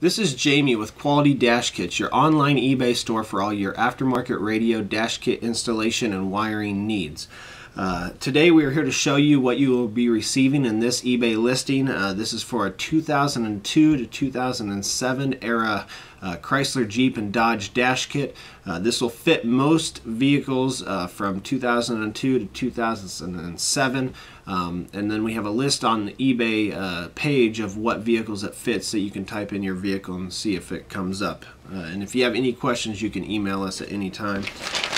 This is Jamie with Quality Dash Kits, your online eBay store for all your aftermarket radio dash kit installation and wiring needs. Uh, today we are here to show you what you will be receiving in this eBay listing. Uh, this is for a 2002 to 2007 era uh, Chrysler Jeep and Dodge dash kit. Uh, this will fit most vehicles uh, from 2002 to 2007. Um, and then we have a list on the eBay uh, page of what vehicles it fits that you can type in your vehicle and see if it comes up. Uh, and if you have any questions, you can email us at any time.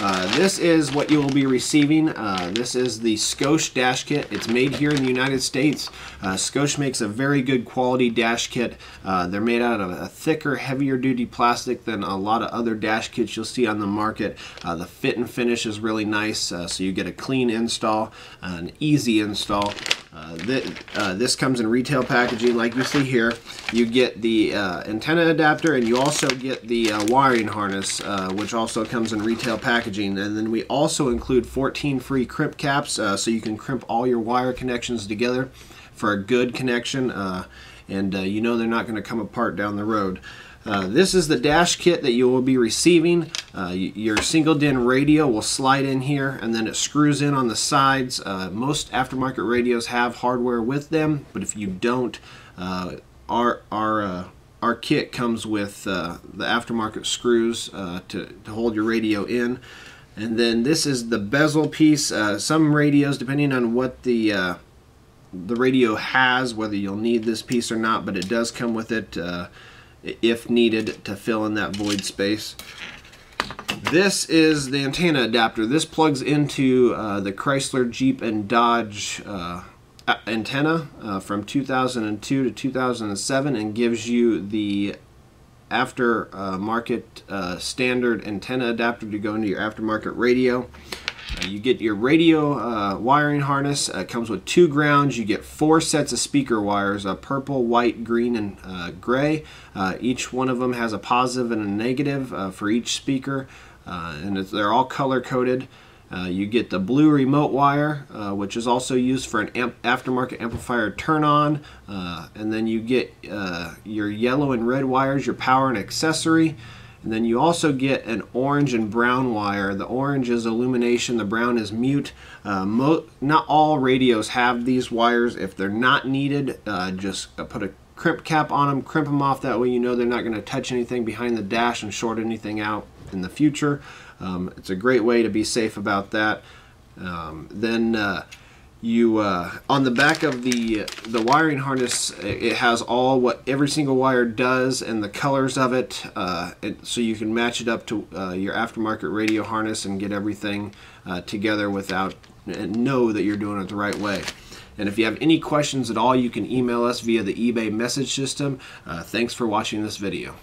Uh, this is what you will be receiving. This is the Scosche dash kit. It's made here in the United States. Scosche makes a very good quality dash kit. They're made out of a thicker, heavier duty plastic than a lot of other dash kits you'll see on the market. Uh, the fit and finish is really nice, so you get a clean install, an easy install. Uh, th uh, this comes in retail packaging like you see here. You get the uh, antenna adapter and you also get the uh, wiring harness uh, which also comes in retail packaging and then we also include 14 free crimp caps so you can crimp all your wire connections together for a good connection and you know they're not going to come apart down the road. Uh, this is the dash kit that you will be receiving. Uh, your single DIN radio will slide in here and then it screws in on the sides. Uh, most aftermarket radios have hardware with them, but if you don't, uh, our, our, uh, our kit comes with the aftermarket screws to, to hold your radio in. And then this is the bezel piece. some radios, depending on what the the radio has, whether you'll need this piece or not, but it does come with it if needed to fill in that void space. This is the antenna adapter. This plugs into uh, the Chrysler, Jeep, and Dodge uh, antenna uh, from 2002 to 2007 and gives you the aftermarket uh, standard antenna adapter to go into your aftermarket radio. Uh, you get your radio uh, wiring harness. Uh, comes with two grounds. You get four sets of speaker wires, uh, purple, white, green, and uh, gray. Uh, each one of them has a positive and a negative for each speaker, and they're all color coded. you get the blue remote wire, which is also used for an amp aftermarket amplifier turn on. and then you get your yellow and red wires, your power and accessory. And then you also get an orange and brown wire. The orange is illumination, the brown is mute. Uh, not all radios have these wires. If they're not needed, uh, just uh, put a crimp cap on them, crimp them off. That way you know they're not going to touch anything behind the dash and short anything out in the future. Um, it's a great way to be safe about that. Um, then uh, you uh, on the back of the the wiring harness it has all what every single wire does and the colors of it, uh, so you can match it up to uh, your aftermarket radio harness and get everything uh, together without and know that you're doing it the right way. And if you have any questions at all you can email us via the eBay message system. Uh, thanks for watching this video